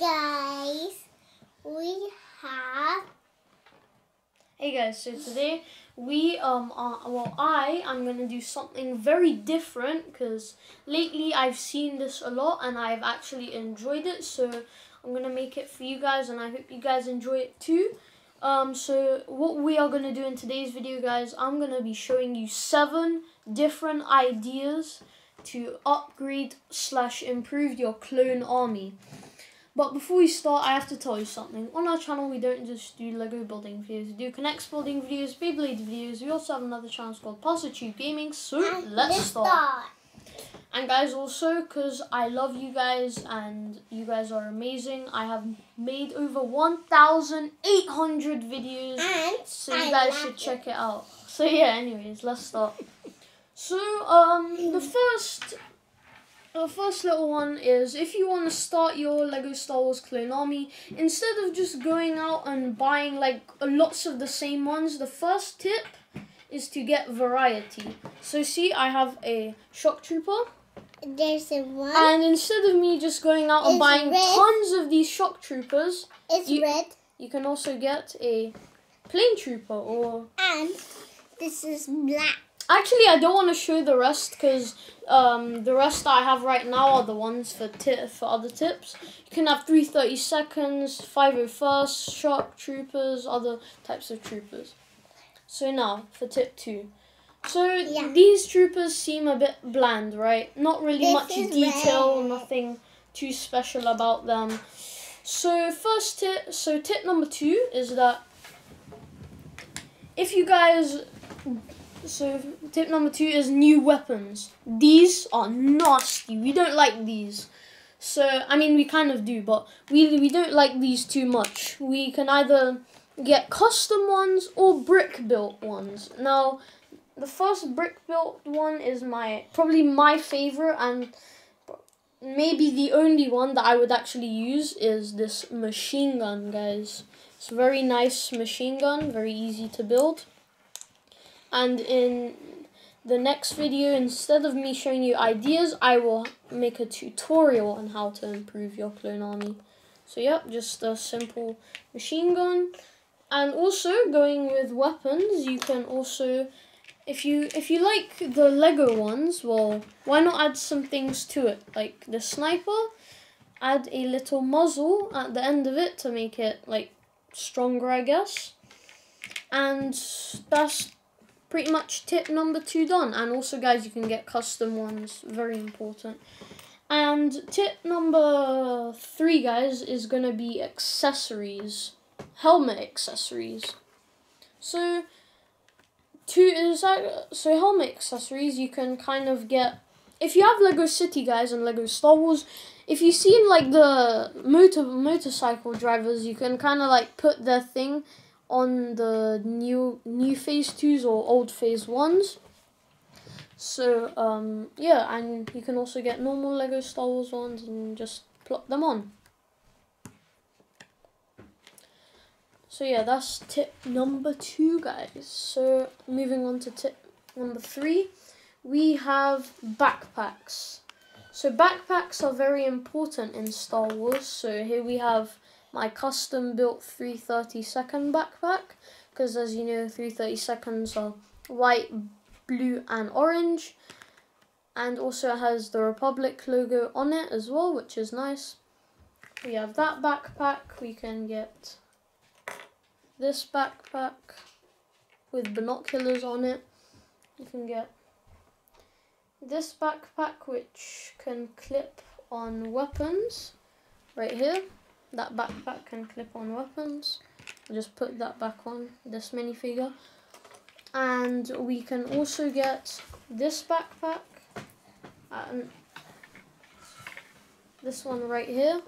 guys, we have Hey guys, so today we um are well I am gonna do something very different because lately I've seen this a lot and I've actually enjoyed it. So I'm gonna make it for you guys and I hope you guys enjoy it too. Um, so what we are gonna do in today's video, guys, I'm gonna be showing you seven different ideas to upgrade slash improve your clone army. But before we start, I have to tell you something. On our channel, we don't just do Lego building videos. We do K'Nex building videos, Beyblade videos. We also have another channel called Tube Gaming. So and let's let's start. And guys, also because I love you guys and you guys are amazing, I have made over 1,800 videos. And So I you guys should it. check it out. So yeah, anyways, let's start. So um the first the first little one is if you want to start your Lego Star Wars clone army, instead of just going out and buying like lots of the same ones, the first tip is to get variety. So see, I have a shock trooper, There's a one. and instead of me just going out and buying red. tons of these shock troopers, it's you- red. you can also get a plane trooper or And this is black. Actually, I don't want to show the rest because um, the rest I have right now are the ones for ti- for other tips. You can have 332nds, 501st, shock troopers, other types of troopers. So now for tip two. So Yeah. these troopers seem a bit bland, right? Not really This much detail, red. nothing too special about them. So first tip, so tip number two is that if you guys so tip number two is new weapons. These are nasty. We don't like these. So I mean we kind of do, but we we don't like these too much. We can either get custom ones or brick built ones. Now the first brick built one is my probably my favorite and maybe the only one that I would actually use is this machine gun, guys. It's a very nice machine gun, very easy to build. And in the next video, instead of me showing you ideas, I will make a tutorial on how to improve your clone army. So yep, just a simple machine gun. And also going with weapons, you can also if you if you like the Lego ones, well, why not add some things to it? Like the sniper, add a little muzzle at the end of it to make it like stronger, I guess. And that's pretty much tip number two done. And also, guys, you can get custom ones. Very important. And tip number three, guys, is gonna be accessories, helmet accessories. So, two is that so helmet accessories you can kind of get if you have Lego City guys and Lego Star Wars. If you've seen like the motor motorcycle drivers, you can kind of like put their thing on the new new phase twos or old phase ones. So um yeah, and you can also get normal Lego Star Wars ones and just plop them on. So yeah, that's tip number two, guys. So moving on to tip number three, we have backpacks. So backpacks are very important in Star Wars. So here we have my custom built 332nd backpack because as you know 332nds are white, blue and orange and also has the Republic logo on it as well which is nice. We have that backpack, we can get this backpack with binoculars on it. You can get this backpack which can clip on weapons right here. That backpack can clip on weapons. I'll just put that back on this minifigure. And we can also get this backpack and this one right here.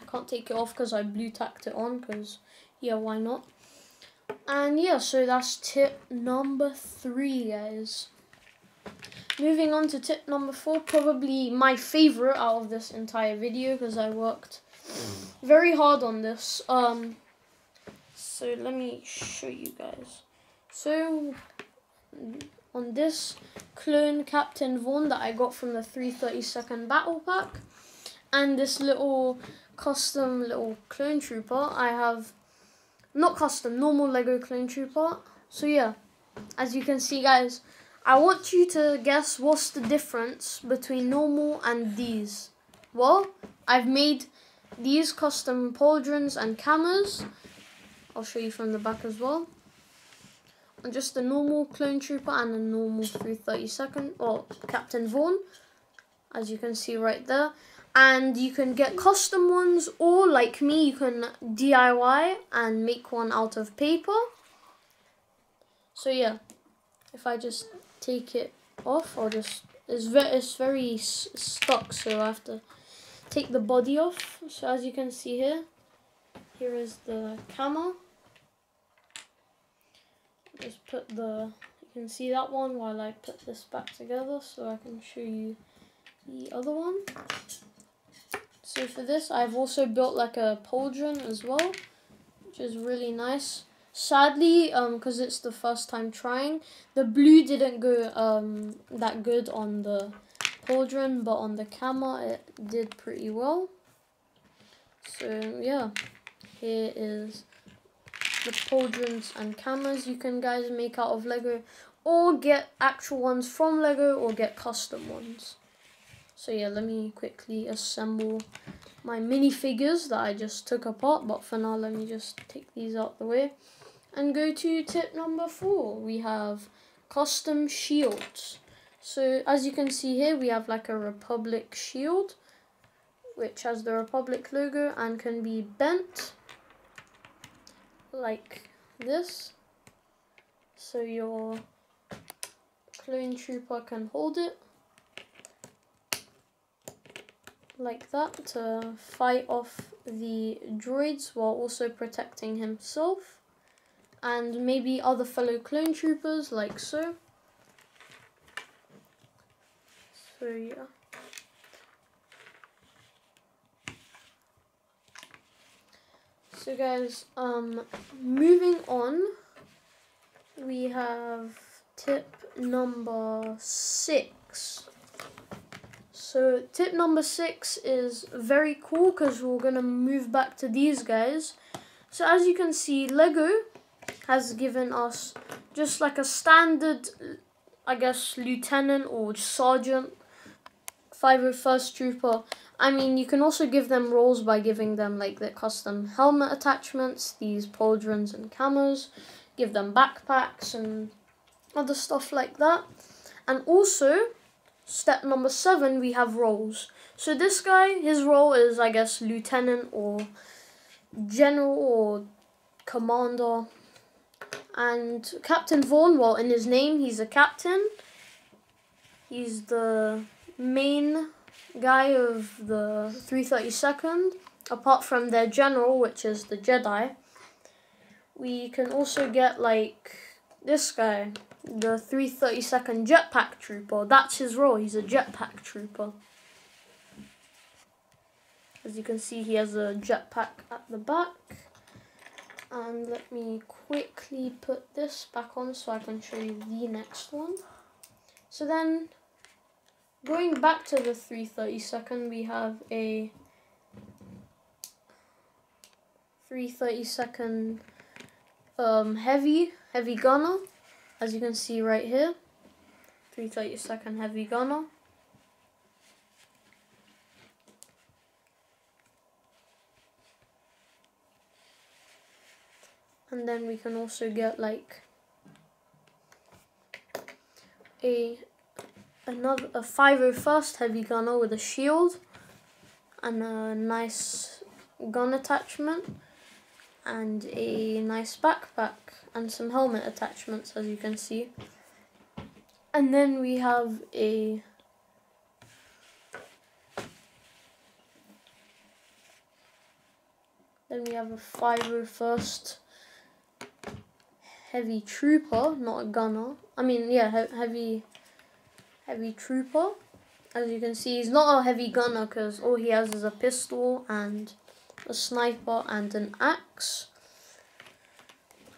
I can't take it off because I blue tacked it on because yeah why not and yeah, so that's tip number three, guys. Moving on to tip number four, probably my favorite out of this entire video because I worked very hard on this. Um, so let me show you guys. So on this clone Captain Vaughn that I got from the 332nd battle pack, and this little custom little clone trooper. I have not custom, normal Lego clone trooper. So yeah, as you can see guys, I want you to guess what's the difference between normal and these. Well, I've made these custom pauldrons and kamas. I'll show you from the back as well. And just a normal clone trooper and a normal 332nd or Captain Vaughn, as you can see right there. And you can get custom ones, or like me, you can DIY and make one out of paper. So yeah, if I just take it off, or just it's very it's very stuck, so I have to take the body off. So as you can see here, here is the kama. Just put the, you can see that one while I put this back together so I can show you the other one. So for this, I've also built like a pauldron as well, which is really nice. Sadly, um because um, it's the first time trying, the blue didn't go um, that good on the pauldron, but on the kama it did pretty well. So yeah, here is the pauldrons and kamas you can guys make out of Lego or get actual ones from Lego or get custom ones. So yeah, let me quickly assemble my minifigures that I just took apart, but for now let me just take these out the way and go to tip number four. We have custom shields. So as you can see here, we have like a Republic shield, which has the Republic logo and can be bent like this. So your clone trooper can hold it like that to fight off the droids while also protecting himself and maybe other fellow clone troopers like so. So yeah. So guys, um, moving on, we have tip number six. So tip number six is very cool because we're going to move back to these guys. So as you can see, Lego has given us just like a standard, I guess, lieutenant or sergeant 501st Trooper. I mean, you can also give them roles by giving them like the custom helmet attachments, these pauldrons and camos, give them backpacks and other stuff like that. And also, step number seven, we have roles. So this guy, his role is, I guess, lieutenant or general or commander. And Captain Vaughn, well, in his name, he's a captain. He's the main guy of the 332nd, apart from their general, which is the Jedi, we can also get like this guy, the 332nd Jetpack Trooper. That's his role, he's a Jetpack Trooper. As you can see, he has a jetpack at the back. And let me quickly put this back on so I can show you the next one. So then Going back to the 332nd, we have a 332nd um, heavy, heavy gunner, as you can see right here. 332nd heavy gunner. And then we can also get like a another a 501st heavy gunner with a shield and a nice gun attachment and a nice backpack and some helmet attachments as you can see. And then we have a then we have a 501st heavy trooper not a gunner. I mean yeah he heavy heavy trooper. As you can see, he's not a heavy gunner because all he has is a pistol and a sniper and an axe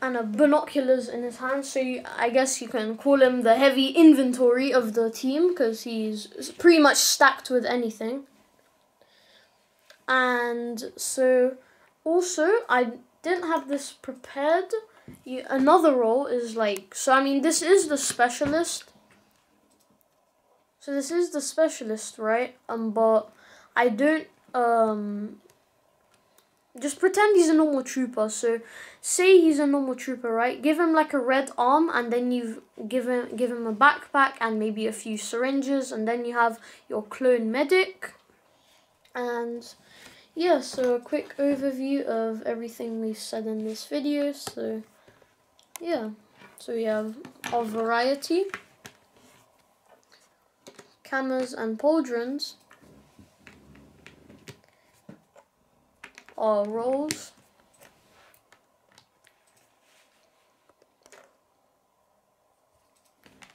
and a binoculars in his hand. So you, I guess you can call him the heavy inventory of the team because he's pretty much stacked with anything. And so, also, I didn't have this prepared. You, another role is like, so I mean, this is the specialist. So this is the specialist, right? Um, but I don't, um, just pretend he's a normal trooper. So say he's a normal trooper, right? Give him like a red arm and then you give him give him a backpack and maybe a few syringes and then you have your clone medic. And yeah, so a quick overview of everything we've said in this video. So yeah, so we have our variety, kamas and pauldrons, our roles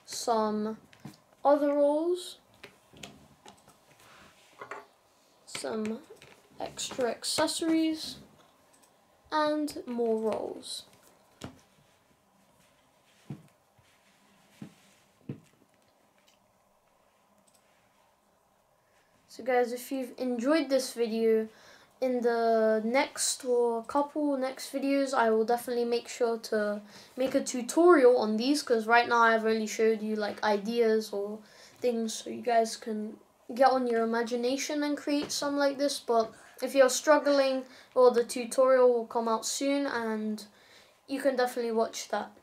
some other roles some extra accessories, and more roles. So guys, if you've enjoyed this video, in the next or couple next videos, I will definitely make sure to make a tutorial on these because right now I've only showed you like ideas or things so you guys can get on your imagination and create some like this. But if you're struggling, well, the tutorial will come out soon and you can definitely watch that.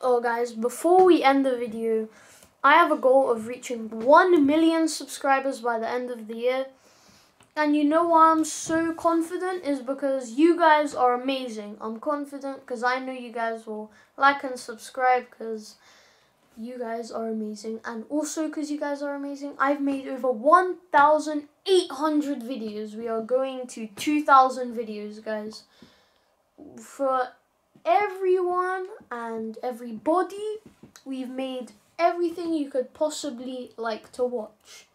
Oh guys, before we end the video, I have a goal of reaching 1 million subscribers by the end of the year. And you know why I'm so confident is because you guys are amazing. I'm confident because I know you guys will like and subscribe because you guys are amazing. And also because you guys are amazing, I've made over 1,800 videos. We are going to 2,000 videos, guys. For everyone and everybody, we've made everything you could possibly like to watch.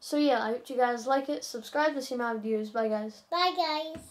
So yeah, I hope you guys like it. Subscribe to see my videos. Bye guys. Bye, guys.